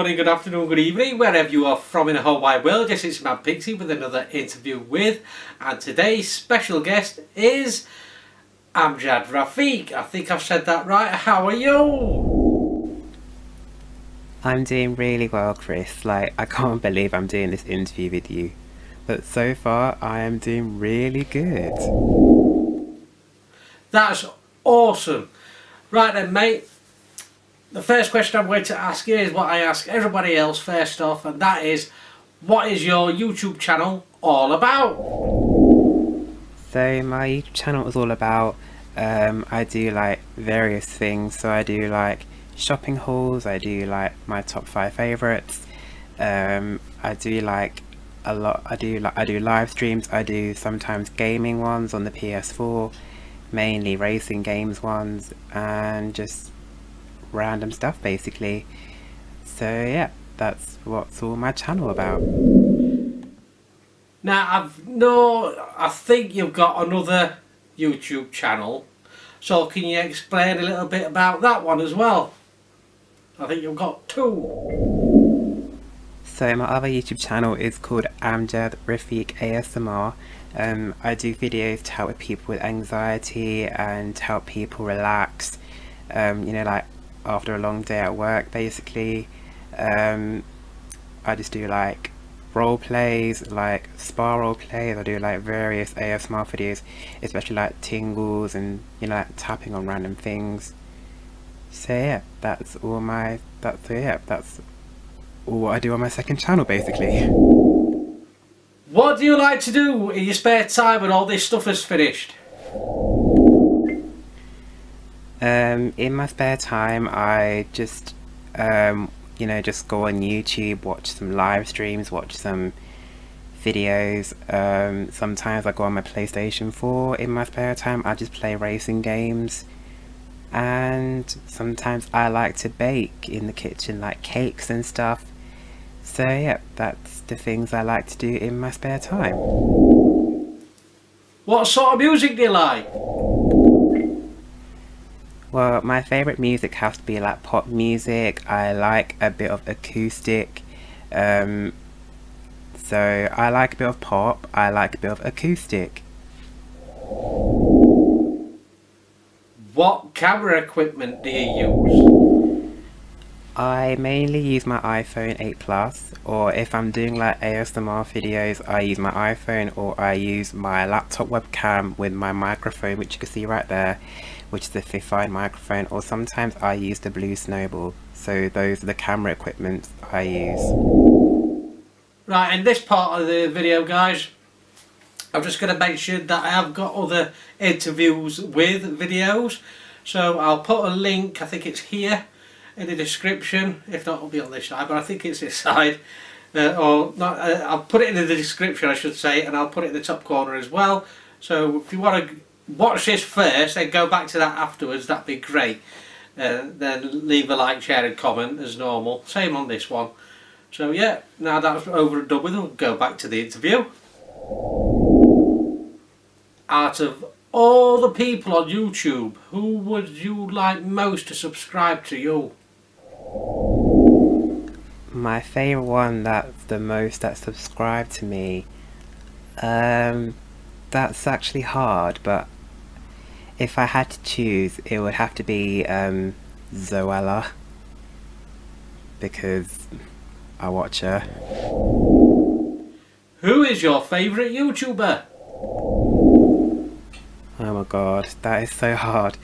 morning, good afternoon, good evening, wherever you are from in the whole wide world. Yes, it's Mad Pixie with another interview with, and today's special guest is Amjad Rafiq. I think I've said that right. How are you? I'm doing really well, Chris. Like, I can't believe I'm doing this interview with you. But so far, I am doing really good. That's awesome. Right then, mate. The first question I'm going to ask you is what I ask everybody else first off, and that is, what is your YouTube channel all about? So my YouTube channel is all about, um, I do like various things. So I do like shopping hauls, I do like my top five favorites. Um, I do like a lot, I do like, I do live streams, I do sometimes gaming ones on the PS4, mainly racing games ones, and just random stuff basically. So yeah, that's what's all my channel about. Now I've no, I think you've got another YouTube channel. So can you explain a little bit about that one as well? I think you've got two. So my other YouTube channel is called Amjad Rafiq ASMR. Um, I do videos to help with people with anxiety and help people relax. Um, you know, like after a long day at work, basically. Um, I just do like role plays, like spa role plays. I do like various ASMR videos, especially like tingles and you know, like tapping on random things. So yeah, that's all my. That's yeah, that's all I do on my second channel, basically. What do you like to do in your spare time when all this stuff is finished? Um, in my spare time, I just, um, you know, just go on YouTube, watch some live streams, watch some videos. Um, sometimes I go on my PlayStation 4 in my spare time. I just play racing games. And sometimes I like to bake in the kitchen, like cakes and stuff. So yeah, that's the things I like to do in my spare time. What sort of music do you like? Well, my favourite music has to be like pop music. I like a bit of acoustic. Um, so I like a bit of pop. I like a bit of acoustic. What camera equipment do you use? I mainly use my iPhone 8 Plus or if I'm doing like ASMR videos I use my iPhone or I use my laptop webcam with my microphone which you can see right there which is the Fifine microphone, or sometimes I use the Blue Snowball. So those are the camera equipment I use. Right, in this part of the video, guys, I'm just going to make sure that I have got other interviews with videos. So I'll put a link, I think it's here in the description. If not, it'll be on this side, but I think it's this side. Uh, or not, uh, I'll put it in the description, I should say, and I'll put it in the top corner as well. So if you want to watch this first and go back to that afterwards, that'd be great. Uh, then leave a like, share and comment as normal. Same on this one. So yeah, now that's over and done with, we'll go back to the interview. Out of all the people on YouTube, who would you like most to subscribe to you? My favourite one that's the most that subscribed to me, um, that's actually hard, but if I had to choose, it would have to be um, Zoella because I watch her. Who is your favourite YouTuber? Oh my god, that is so hard.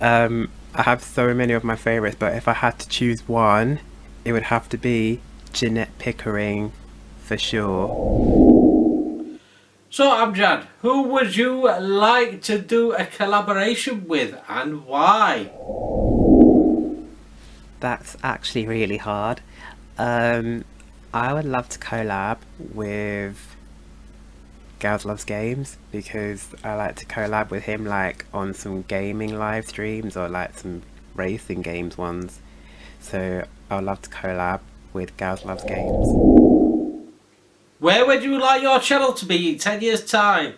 Um, I have so many of my favourites, but if I had to choose one, it would have to be Jeanette Pickering for sure. So Amjad, who would you like to do a collaboration with and why? That's actually really hard. Um, I would love to collab with Gaz Loves Games because I like to collab with him like on some gaming live streams or like some racing games ones. So I would love to collab with Gaz Loves Games. Where would you like your channel to be in 10 years time?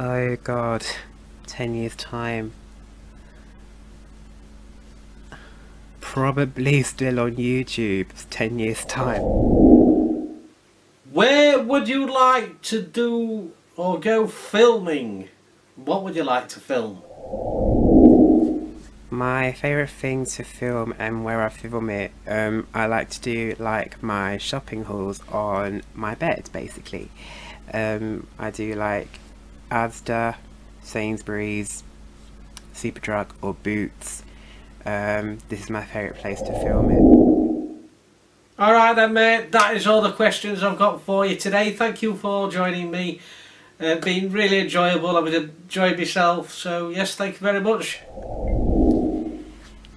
Oh god, 10 years time. probably still on YouTube 10 years time. Where would you like to do or go filming? What would you like to film? My favourite thing to film and where I film it, um, I like to do like my shopping hauls on my bed basically. Um, I do like Asda, Sainsbury's, Superdrug or Boots. Um, this is my favourite place to film it. Alright then mate, that is all the questions I've got for you today. Thank you for joining me. Uh, been really enjoyable, I've enjoyed myself, so yes, thank you very much.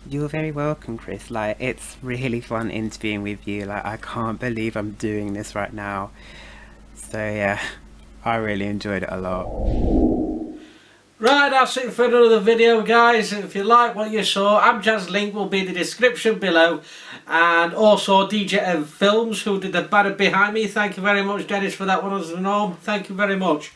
You're very welcome, Chris. Like, it's really fun interviewing with you. Like, I can't believe I'm doing this right now. So, yeah, I really enjoyed it a lot. Right, that's it for another video, guys. If you like what you saw, Amjad's link will be in the description below. And also DJ Films, who did the banner behind me. Thank you very much, Dennis, for that one as the norm. Thank you very much.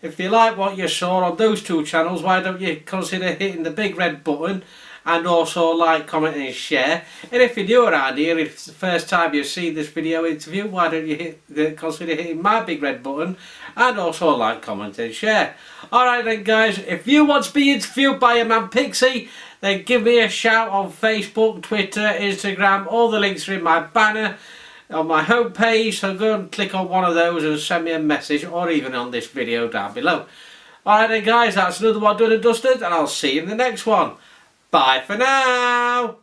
If you like what you saw on those two channels, why don't you consider hitting the big red button and also like, comment and share. And if you're new around here, if it's the first time you've seen this video interview, why don't you hit, consider hitting my big red button and also like, comment and share. Alright then guys, if you want to be interviewed by a Mad Pixie, then give me a shout on Facebook, Twitter, Instagram, all the links are in my banner on my homepage, so go and click on one of those and send me a message or even on this video down below. Alright then guys, that's another one done and dusted and I'll see you in the next one. Bye for now.